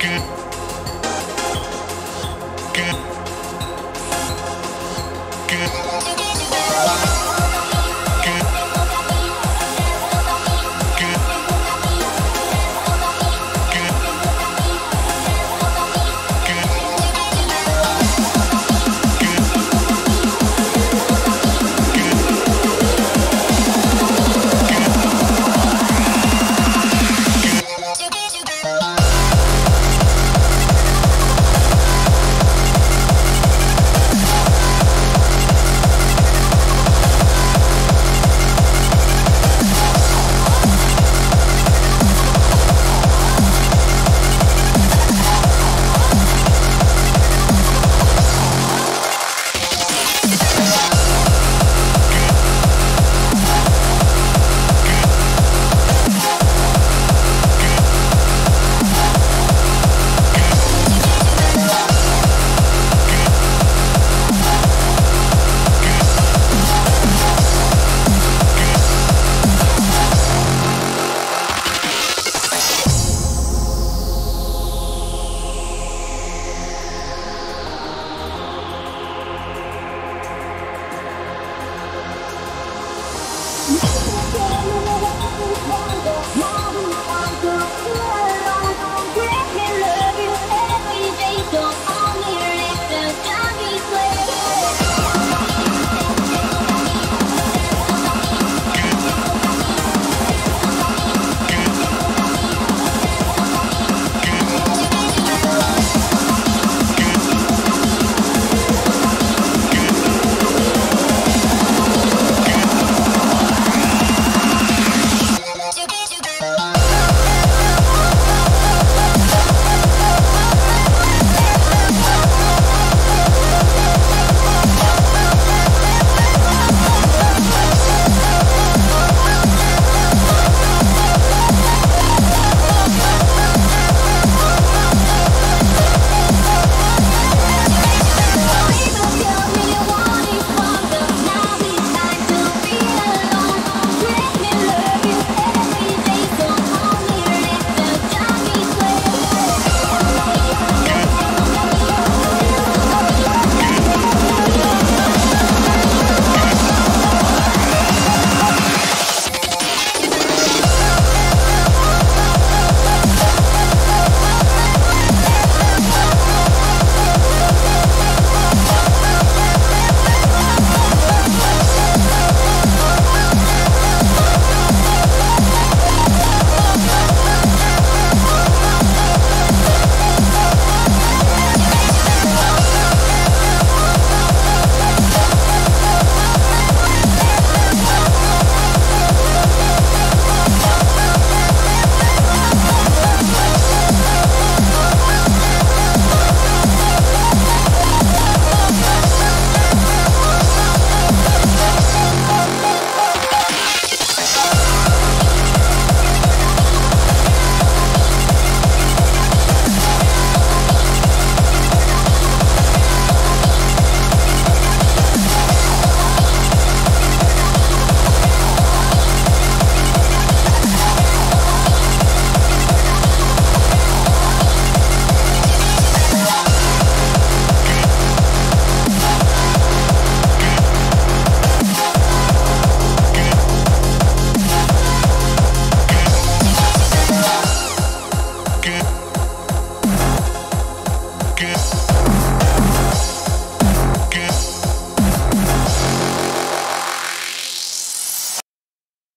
Bye.